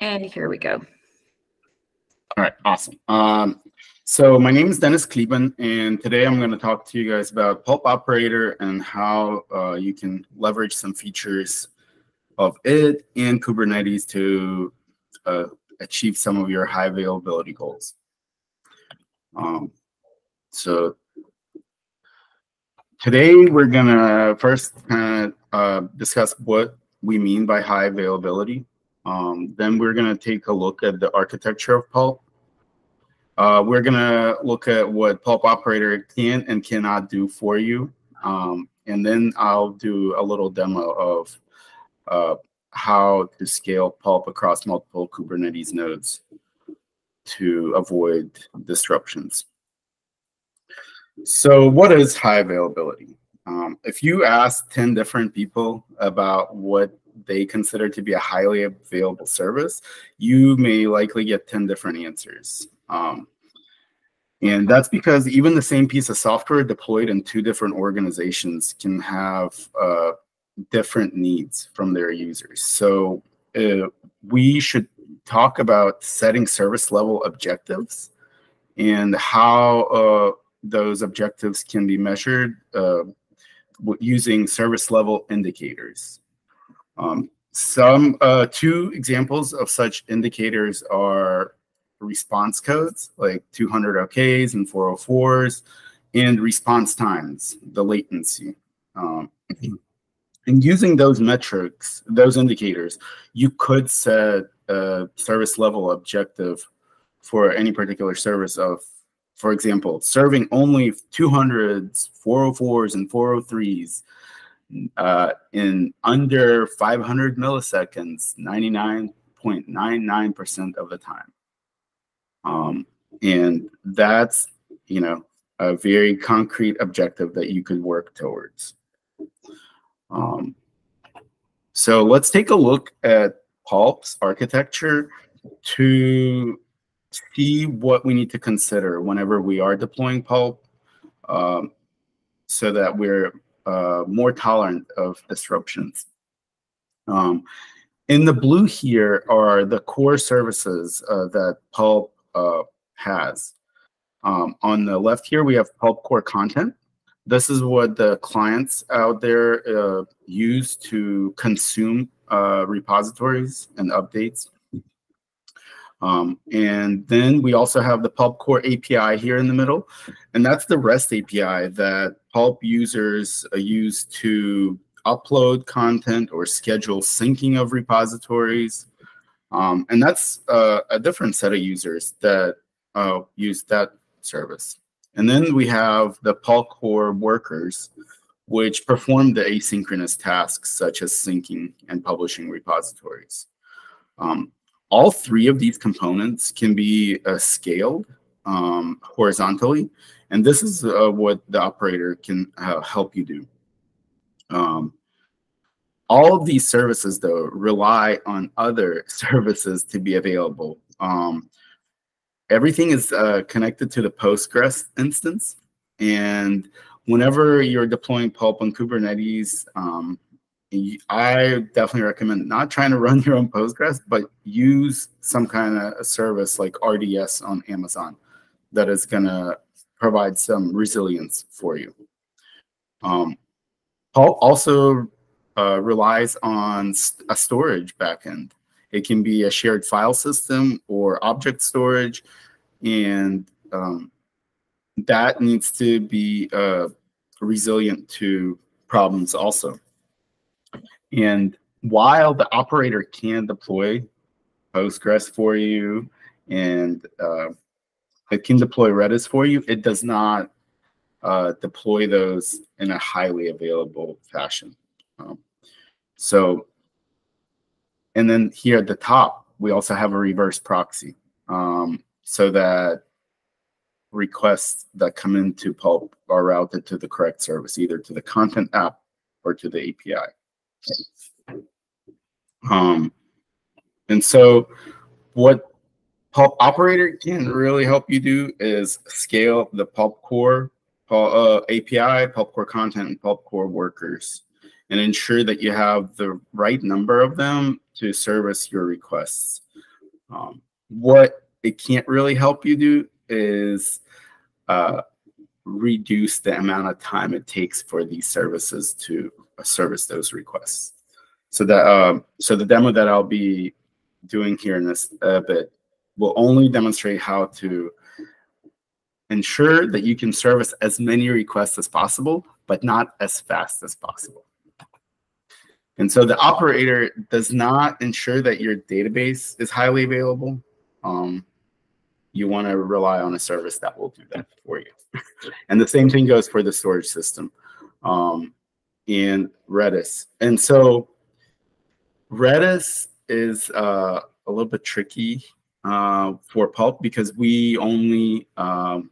And here we go. All right, awesome. Um, so my name is Dennis Kleban, and today I'm going to talk to you guys about Pulp Operator and how uh, you can leverage some features of it and Kubernetes to uh, achieve some of your high availability goals. Um, so today we're going to first kind of uh, discuss what we mean by high availability. Um, then we're going to take a look at the architecture of Pulp. Uh, we're going to look at what Pulp Operator can and cannot do for you. Um, and then I'll do a little demo of uh, how to scale Pulp across multiple Kubernetes nodes to avoid disruptions. So what is high availability? Um, if you ask 10 different people about what they consider to be a highly available service, you may likely get 10 different answers. Um, and that's because even the same piece of software deployed in two different organizations can have uh, different needs from their users. So uh, we should talk about setting service level objectives and how uh, those objectives can be measured uh, using service level indicators. Um, some uh, two examples of such indicators are response codes like 200 OKs and 404s and response times, the latency. Um, and using those metrics, those indicators, you could set a service level objective for any particular service of, for example, serving only 200s, 404s, and 403s uh, in under 500 milliseconds, 99.99% of the time. Um, and that's, you know, a very concrete objective that you could work towards. Um, so let's take a look at Pulp's architecture to see what we need to consider whenever we are deploying Pulp um, so that we're uh, more tolerant of disruptions. Um, in the blue here are the core services uh, that Pulp uh, has. Um, on the left here, we have Pulp Core Content. This is what the clients out there uh, use to consume uh, repositories and updates. Um, and then we also have the Pulp Core API here in the middle. And that's the REST API that Pulp users uh, use to upload content or schedule syncing of repositories. Um, and that's uh, a different set of users that uh, use that service. And then we have the Pulp Core workers, which perform the asynchronous tasks such as syncing and publishing repositories. Um, all three of these components can be uh, scaled um, horizontally, and this is uh, what the operator can uh, help you do. Um, all of these services, though, rely on other services to be available. Um, everything is uh, connected to the Postgres instance, and whenever you're deploying Pulp on Kubernetes, um, I definitely recommend not trying to run your own Postgres, but use some kind of service like RDS on Amazon that is going to provide some resilience for you. Um, also uh, relies on a storage backend. It can be a shared file system or object storage, and um, that needs to be uh, resilient to problems also. And while the operator can deploy Postgres for you and uh, it can deploy Redis for you, it does not uh, deploy those in a highly available fashion. Um, so, and then here at the top, we also have a reverse proxy um, so that requests that come into Pulp are routed to the correct service, either to the content app or to the API. Um, and so what Pulp Operator can really help you do is scale the Pulp Core uh, API, Pulp Core content, and Pulp Core workers, and ensure that you have the right number of them to service your requests. Um, what it can't really help you do is uh, reduce the amount of time it takes for these services to service those requests. So that um, so the demo that I'll be doing here in this uh, bit will only demonstrate how to ensure that you can service as many requests as possible, but not as fast as possible. And so the operator does not ensure that your database is highly available. Um, you want to rely on a service that will do that for you. and the same thing goes for the storage system um, in Redis. And so Redis is uh, a little bit tricky uh, for Pulp because we only um,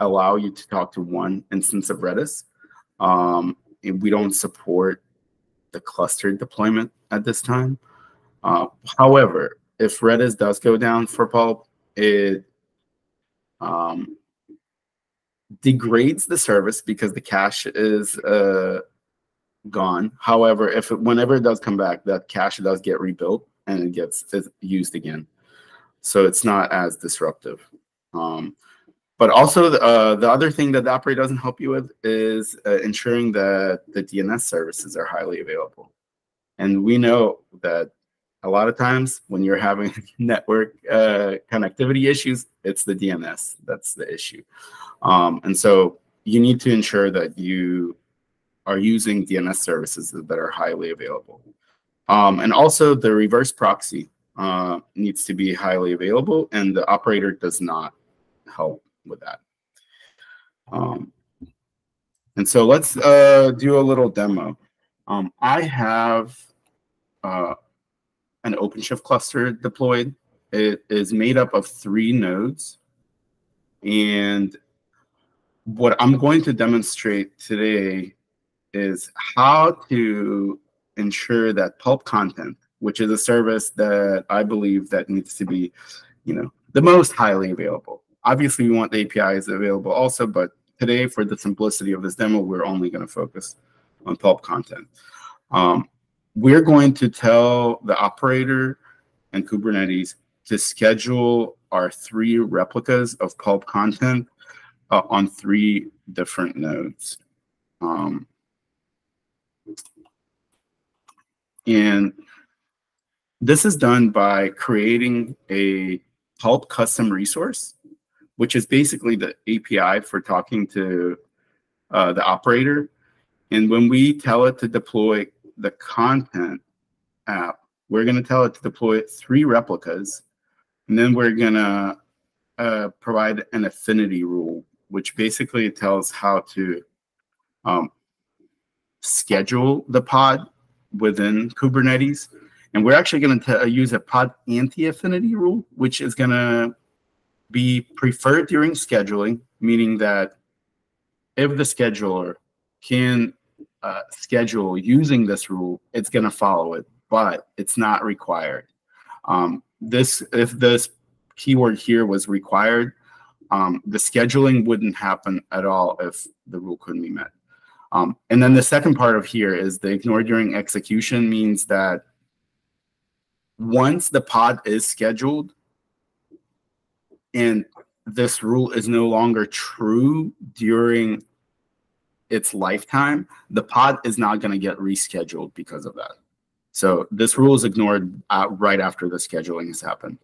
allow you to talk to one instance of Redis. Um, we don't support the clustered deployment at this time. Uh, however, if Redis does go down for Pulp, it um, degrades the service because the cache is uh, gone. However, if it, whenever it does come back, that cache does get rebuilt and it gets used again. So it's not as disruptive. Um, but also, the, uh, the other thing that the operator doesn't help you with is uh, ensuring that the DNS services are highly available. And we know that a lot of times when you're having network uh, connectivity issues, it's the DNS that's the issue. Um, and so you need to ensure that you are using DNS services that are highly available. Um, and also the reverse proxy uh, needs to be highly available and the operator does not help with that. Um, and so let's uh, do a little demo. Um, I have uh, an OpenShift cluster deployed. It is made up of three nodes. And what I'm going to demonstrate today is how to ensure that pulp content, which is a service that I believe that needs to be, you know, the most highly available. Obviously, we want the APIs available also, but today, for the simplicity of this demo, we're only going to focus on pulp content. Um, we're going to tell the operator and Kubernetes to schedule our three replicas of pulp content uh, on three different nodes. Um, and this is done by creating a pulp custom resource, which is basically the API for talking to uh, the operator. And when we tell it to deploy the content app, we're going to tell it to deploy three replicas, and then we're going to uh, provide an affinity rule, which basically tells how to um, schedule the pod within Kubernetes. And we're actually going to use a pod anti-affinity rule, which is going to be preferred during scheduling, meaning that if the scheduler can uh, schedule using this rule, it's going to follow it, but it's not required. Um, this if this keyword here was required, um, the scheduling wouldn't happen at all if the rule couldn't be met. Um, and then the second part of here is the ignore during execution means that once the pod is scheduled and this rule is no longer true during its lifetime, the pod is not going to get rescheduled because of that. So this rule is ignored uh, right after the scheduling has happened.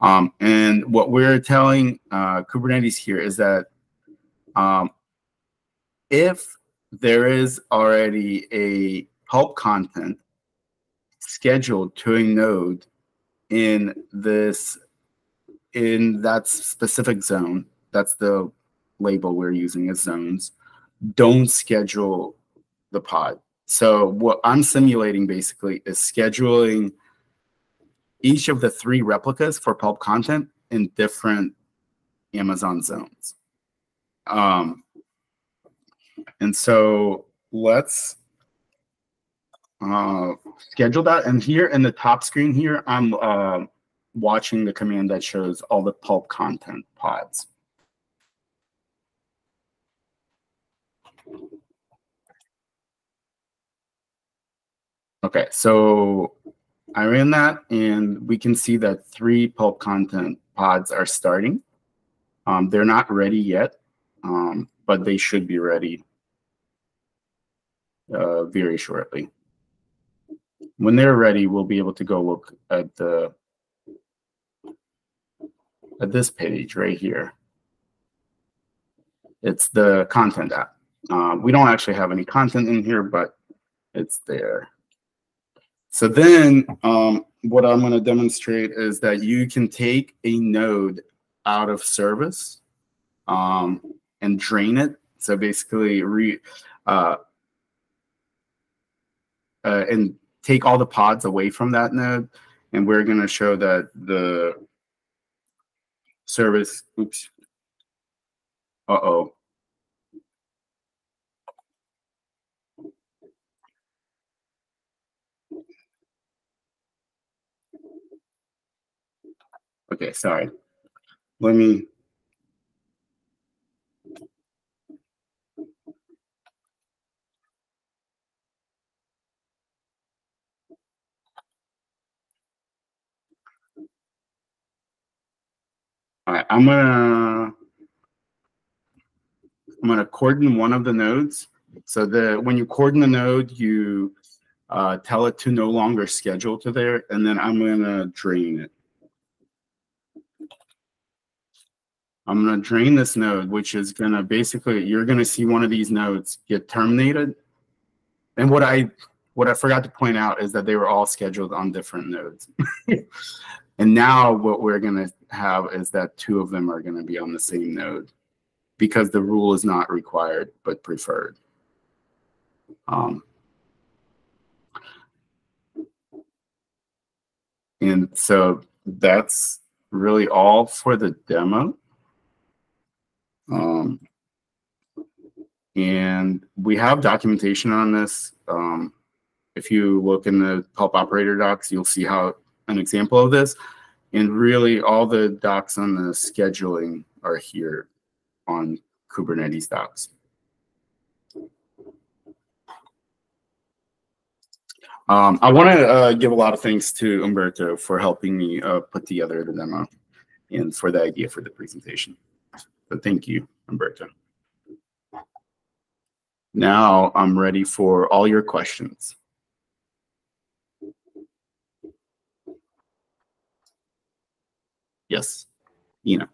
Um, and what we're telling uh, Kubernetes here is that um, if there is already a pulp content scheduled to a node in this in that specific zone, that's the label we're using as zones don't schedule the pod. So what I'm simulating basically is scheduling each of the three replicas for pulp content in different Amazon zones. Um, and so let's uh, schedule that. And here in the top screen here, I'm uh, watching the command that shows all the pulp content pods. Okay, so I ran that and we can see that three pulp content pods are starting. Um, they're not ready yet, um, but they should be ready uh, very shortly. When they're ready, we'll be able to go look at the at this page right here. It's the content app. Uh, we don't actually have any content in here, but it's there. So then um, what I'm going to demonstrate is that you can take a node out of service um, and drain it. So basically, re, uh, uh, and take all the pods away from that node. And we're going to show that the service, oops, uh-oh. Okay, sorry. Let me All right, I'm gonna I'm gonna cordon one of the nodes. So the when you cordon the node, you uh, tell it to no longer schedule to there, and then I'm gonna drain it. I'm gonna drain this node, which is gonna basically you're gonna see one of these nodes get terminated. And what I what I forgot to point out is that they were all scheduled on different nodes. And now what we're going to have is that two of them are going to be on the same node because the rule is not required but preferred. Um, and so that's really all for the demo. Um, and we have documentation on this. Um, if you look in the pulp operator docs, you'll see how an example of this. And really all the docs on the scheduling are here on Kubernetes docs. Um, I want to uh, give a lot of thanks to Umberto for helping me uh, put together the demo and for the idea for the presentation. So thank you, Umberto. Now I'm ready for all your questions. Yes, Ina.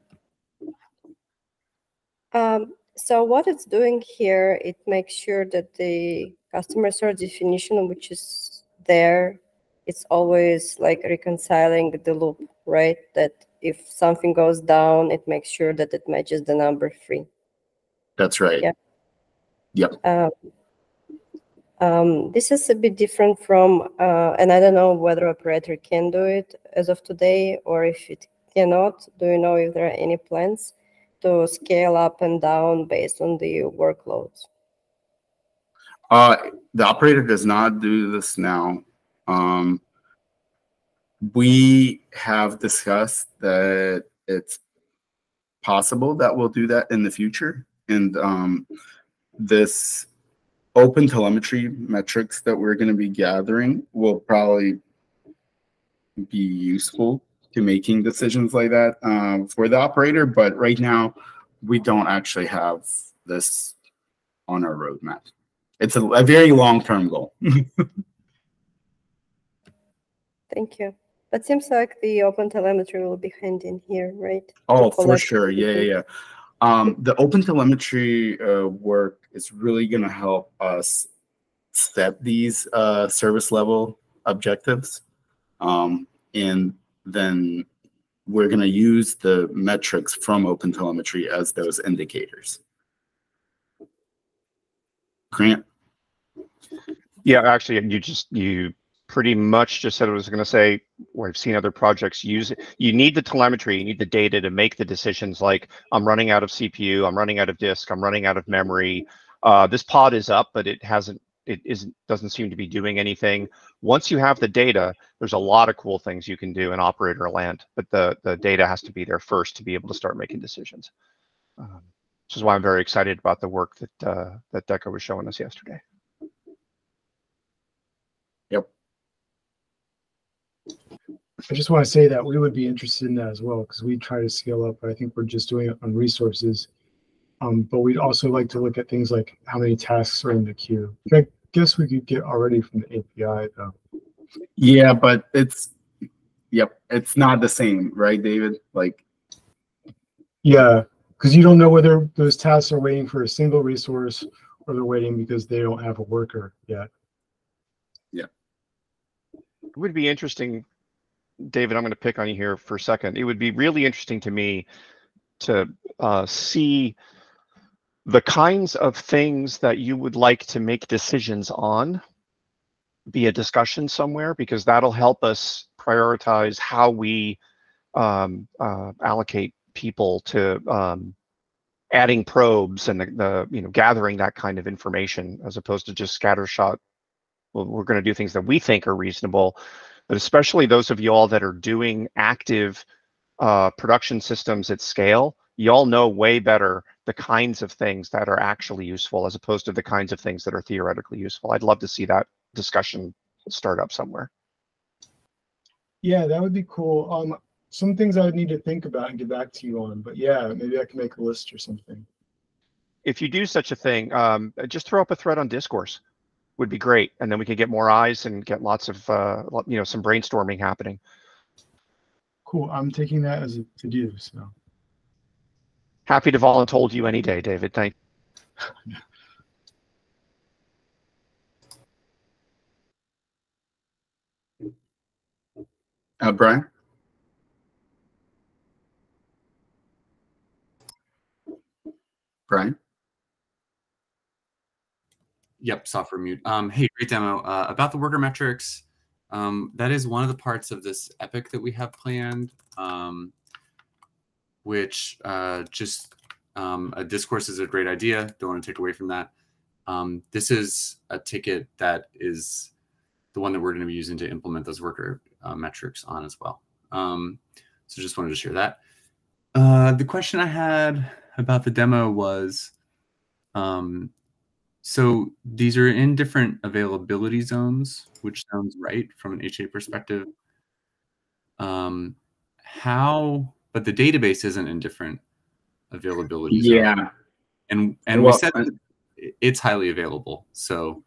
Um, so what it's doing here, it makes sure that the custom resource definition, which is there, it's always like reconciling the loop, right? That if something goes down, it makes sure that it matches the number three. That's right. Yeah. Yep. Um, um, this is a bit different from, uh, and I don't know whether operator can do it as of today or if it cannot, do you know if there are any plans to scale up and down based on the workloads? Uh, the operator does not do this now. Um, we have discussed that it's possible that we'll do that in the future. And um, this open telemetry metrics that we're going to be gathering will probably be useful to making decisions like that um, for the operator. But right now, we don't actually have this on our roadmap. It's a, a very long-term goal. Thank you. But seems like the open telemetry will be handy in here, right? Oh, for sure. Yeah, yeah, yeah. Um, the open telemetry uh, work is really going to help us set these uh, service level objectives. Um, and then we're going to use the metrics from open telemetry as those indicators. Grant? Yeah, actually, you just, you pretty much just said I was going to say, where I've seen other projects use it. You need the telemetry, you need the data to make the decisions like, I'm running out of CPU, I'm running out of disk, I'm running out of memory. Uh, this pod is up, but it hasn't it isn't doesn't seem to be doing anything. Once you have the data, there's a lot of cool things you can do in operator land, but the the data has to be there first to be able to start making decisions. Um, which is why I'm very excited about the work that uh, that Decker was showing us yesterday. Yep. I just want to say that we would be interested in that as well because we try to scale up. But I think we're just doing it on resources. Um, but we'd also like to look at things like how many tasks are in the queue. I guess we could get already from the API though. Yeah, but it's yep, it's not the same, right, David? Like yeah, because you don't know whether those tasks are waiting for a single resource or they're waiting because they don't have a worker yet. Yeah. It would be interesting, David, I'm going to pick on you here for a second. It would be really interesting to me to uh, see the kinds of things that you would like to make decisions on be a discussion somewhere because that'll help us prioritize how we um, uh, allocate people to um, adding probes and the, the, you know gathering that kind of information as opposed to just scattershot well, we're going to do things that we think are reasonable but especially those of y'all that are doing active uh, production systems at scale y'all know way better the kinds of things that are actually useful as opposed to the kinds of things that are theoretically useful i'd love to see that discussion start up somewhere yeah that would be cool um some things I would need to think about and get back to you on. But yeah, maybe I can make a list or something. If you do such a thing, um, just throw up a thread on Discourse would be great, and then we can get more eyes and get lots of uh, you know some brainstorming happening. Cool. I'm taking that as a to do. So happy to volunteer you any day, David. Thank. Uh, Brian. Brian? Yep, software mute. Um, hey, great demo. Uh, about the worker metrics, um, that is one of the parts of this epic that we have planned, um, which uh, just um, a discourse is a great idea. Don't want to take away from that. Um, this is a ticket that is the one that we're going to be using to implement those worker uh, metrics on as well. Um, so just wanted to share that. Uh, the question I had about the demo was um, so these are in different availability zones, which sounds right from an HA perspective. Um, how, but the database isn't in different availability yeah. Zones. And and well, we said it's highly available. So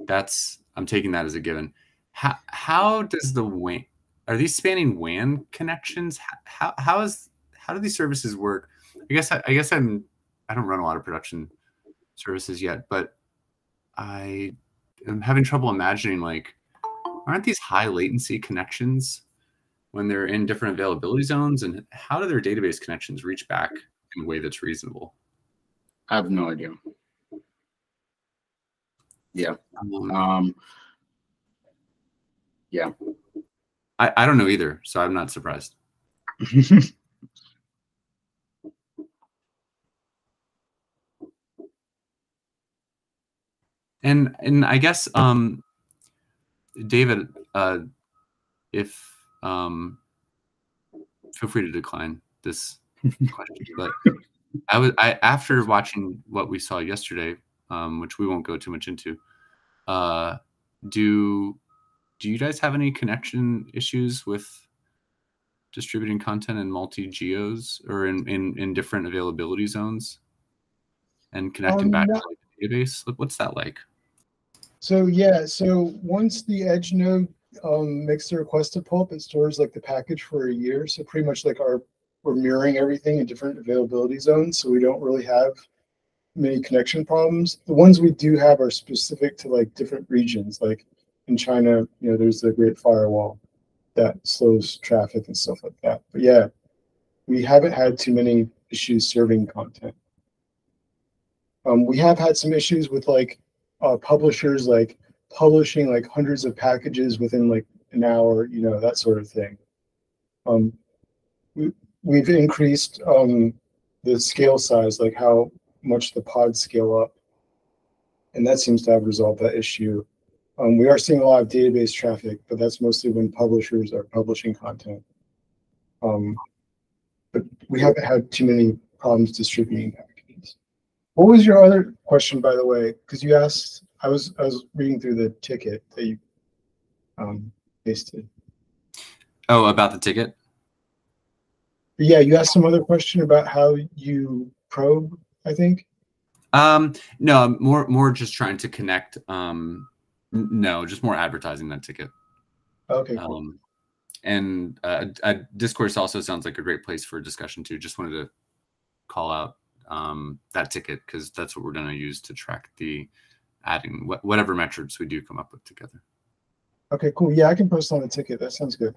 that's I'm taking that as a given. How how does the WAN are these spanning WAN connections? How how is how do these services work? I guess I, I guess I'm I don't run a lot of production services yet, but I am having trouble imagining like aren't these high latency connections when they're in different availability zones and how do their database connections reach back in a way that's reasonable? I have no idea. Yeah. Um, um yeah. I, I don't know either, so I'm not surprised. And and I guess um, David, uh, if um, feel free to decline this question, but I was I after watching what we saw yesterday, um, which we won't go too much into. Uh, do do you guys have any connection issues with distributing content in multi geos or in, in in different availability zones and connecting um, back to the database? What's that like? So yeah, so once the edge node um, makes the request to pulp, it stores like the package for a year. So pretty much like our we're mirroring everything in different availability zones, so we don't really have many connection problems. The ones we do have are specific to like different regions. Like in China, you know, there's the Great Firewall that slows traffic and stuff like that. But yeah, we haven't had too many issues serving content. Um, we have had some issues with like uh, publishers like publishing like hundreds of packages within like an hour, you know, that sort of thing. Um, we, we've increased um, the scale size, like how much the pods scale up. And that seems to have resolved that issue. Um, we are seeing a lot of database traffic, but that's mostly when publishers are publishing content. Um, but we haven't had too many problems distributing that. What was your other question, by the way? Because you asked, I was I was reading through the ticket that you um, pasted. Oh, about the ticket. But yeah, you asked some other question about how you probe. I think. Um, no, more more just trying to connect. Um, no, just more advertising that ticket. Okay. Cool. Um, and uh, uh, discourse also sounds like a great place for discussion too. Just wanted to call out um, that ticket because that's what we're going to use to track the adding wh whatever metrics we do come up with together. Okay, cool. Yeah, I can post on the ticket. That sounds good.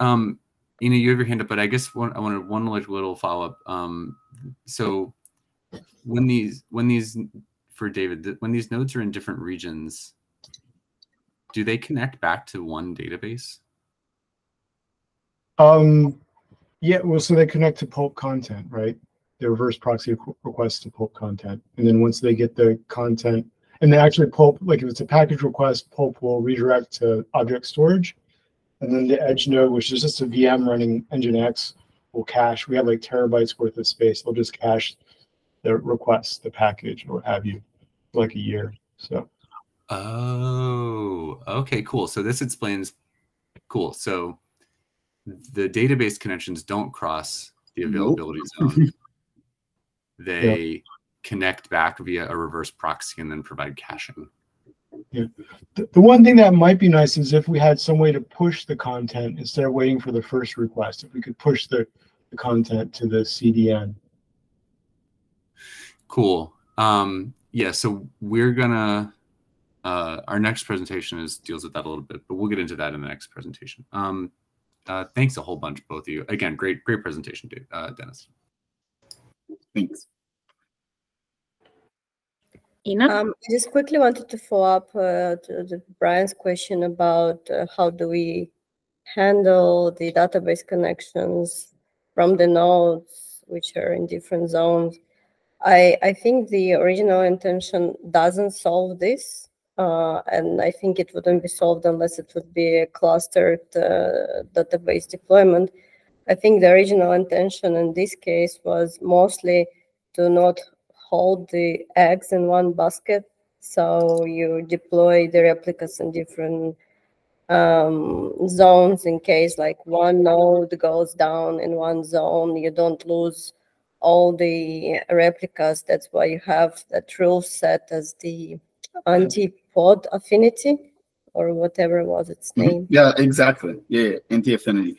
Um, you know, you have your hand up, but I guess one, I wanted one like little follow up. Um, so when these when these for David, when these nodes are in different regions, do they connect back to one database? Um, yeah, well, so they connect to pulp content, right? They reverse proxy requests to pulp content. And then once they get the content, and they actually pulp, like if it's a package request, pulp will redirect to object storage. And then the edge node, which is just a VM running Nginx, will cache. We have like terabytes worth of space. They'll just cache the request, the package, or what have you, like a year. So Oh, okay, cool. So this explains, cool. So the database connections don't cross the availability nope. zone. They yep. connect back via a reverse proxy and then provide caching. Yeah. The, the one thing that might be nice is if we had some way to push the content instead of waiting for the first request, if we could push the, the content to the CDN. Cool. Um, yeah, so we're gonna uh, our next presentation is deals with that a little bit, but we'll get into that in the next presentation. Um, uh, thanks a whole bunch, both of you. Again, great, great presentation, uh, Dennis. Thanks. Ina? Um, I just quickly wanted to follow up uh, to the Brian's question about uh, how do we handle the database connections from the nodes which are in different zones. I, I think the original intention doesn't solve this. Uh, and I think it wouldn't be solved unless it would be a clustered uh, database deployment. I think the original intention in this case was mostly to not hold the eggs in one basket. So you deploy the replicas in different um, zones in case like one node goes down in one zone, you don't lose all the replicas. That's why you have that rule set as the antipod affinity or whatever was its mm-hmm. name. Yeah, exactly. Yeah, anti affinity.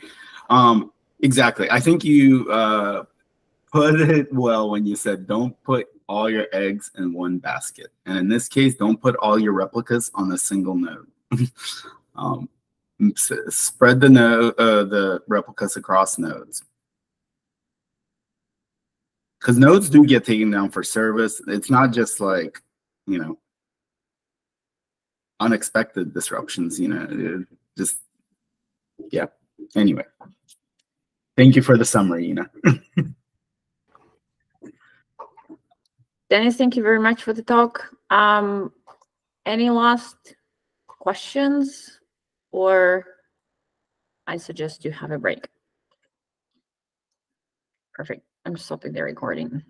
Um, exactly. I think you uh, put it well when you said don't put all your eggs in one basket. And in this case, don't put all your replicas on a single node. um, spread the node, uh, the replicas across nodes. Because nodes do get taken down for service. It's not just like, you know, unexpected disruptions, you know, just, yeah. Anyway, thank you for the summary, Ina. Dennis, thank you very much for the talk. Um, any last questions or I suggest you have a break. Perfect. I'm stopping the recording.